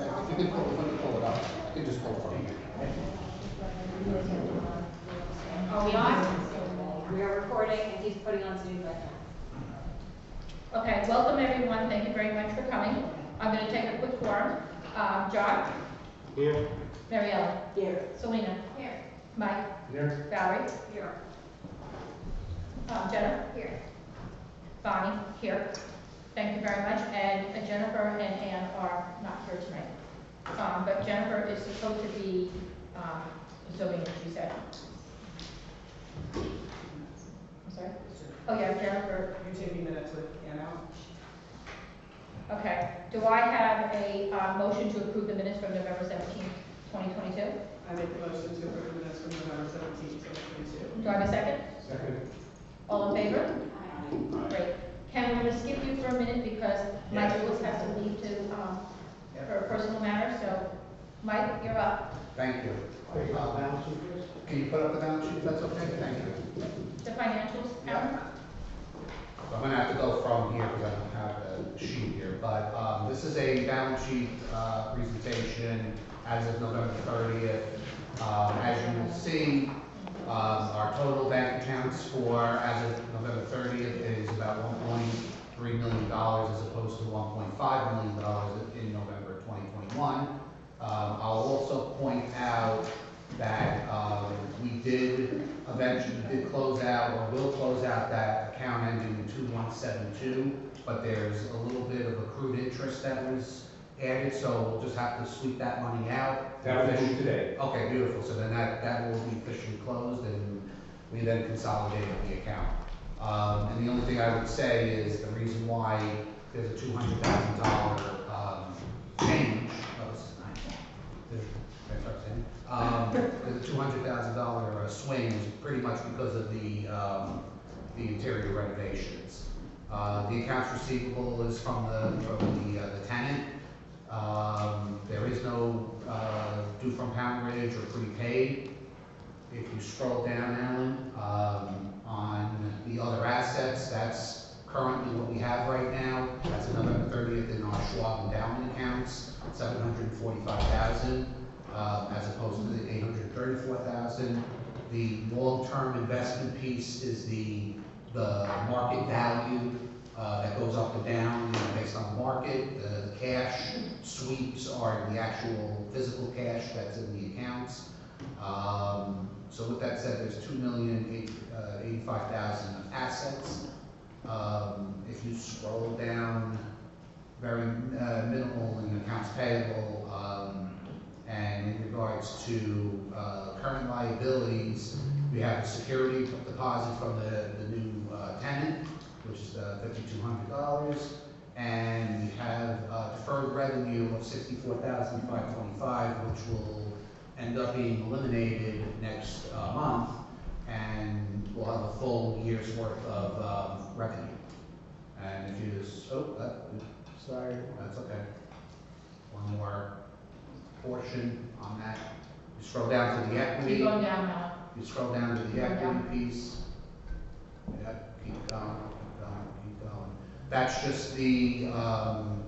If you can pull, when you pull it up, I can just pull it from here. Are we on? We are recording and he's putting on Zoom right now. Okay, welcome everyone, thank you very much for coming. I'm gonna take a quick form. Um, John? Here. Mariella? Here. Selena? Here. Mike? Here. Valerie? Here. Um, Jenna? Here. Bonnie? Here. Thank you very much, and uh, Jennifer and Ann are not here tonight. Um, but Jennifer is supposed to be, um, zooming, as she said. I'm sorry? Oh, yeah, Jennifer, You're taking minutes with Anna. okay. Do I have a, uh, motion to approve the minutes from November seventeenth, twenty twenty-two? I make the motion to approve the minutes from November seventeenth, twenty twenty-two. Do I have a second? Second. All in favor? Great. Ken, we're gonna skip you for a minute because Mike Lewis has to leave to, um, for a personal matter, so, Mike, you're up. Thank you. Uh, Can you put up the balance sheet if that's okay? Thank you. The financials, Aaron? I'm gonna have to go from here because I don't have a sheet here, but, um, this is a balance sheet, uh, presentation as of November thirtieth. Um, as you will see, um, our total bank accounts for, as of November thirtieth is about one point three million dollars as opposed to one point five million dollars in November twenty twenty-one. Um, I'll also point out that, um, we did eventually, did close out, or will close out that account ending in two one seven two, but there's a little bit of accrued interest that was added, so we'll just have to sweep that money out. That was moved today. Okay, beautiful, so then that, that will be officially closed, and we then consolidate the account. Um, and the only thing I would say is the reason why there's a two hundred thousand dollar, um, change, oh, this is nice. There's- can I start saying? Um, a two hundred thousand dollar swing is pretty much because of the, um, the interior renovations. Uh, the accounts receivable is from the, from the, uh, the tenant. Um, there is no, uh, due from Pound or prepaid. If you scroll down, Alan, um, on the other assets, that's currently what we have right now. That's November thirtieth in our Schwab endowment accounts, seven hundred and forty-five thousand, uh, as opposed to the eight hundred and thirty-four thousand. The long-term investment piece is the, the market value, uh, that goes up and down, you know, based on the market. The cash sweeps are the actual physical cash that's in the accounts. Um, so with that said, there's two million eight, uh, of assets. Um, if you scroll down, very, uh, minimal in accounts payable, um, and in regards to, uh, current liabilities, we have a security deposit from the, the new, uh, tenant, which is, uh, fifty-two hundred dollars. And we have, revenue of sixty-four thousand five twenty-five, which will end up being eliminated next uh, month, and we'll have a full year's worth of um, revenue. And if you just, oh, that, sorry, that's okay. One more portion on that. You scroll down to the equity. Keep going down now. You scroll down to the Going equity down. piece. Yeah, keep going, keep going, keep going. That's just the, um,